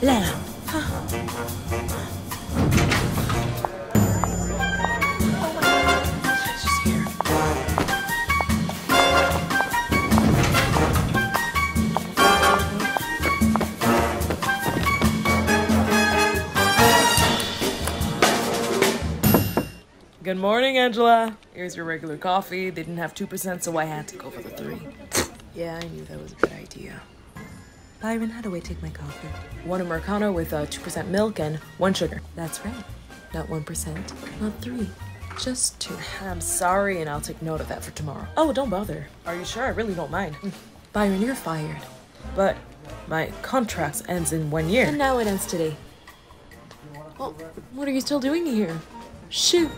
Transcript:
来了哈 Good morning, Angela. Here's your regular coffee. They didn't have 2%, so I had to go for the three. Yeah, I knew that was a good idea. Byron, how do I take my coffee? One Americano with uh, 2% milk and one sugar. That's right. Not 1%, not three. Just two. I'm sorry, and I'll take note of that for tomorrow. Oh, don't bother. Are you sure? I really don't mind. Byron, you're fired. But my contract ends in one year. And now it ends today. Well, what are you still doing here? Shoot.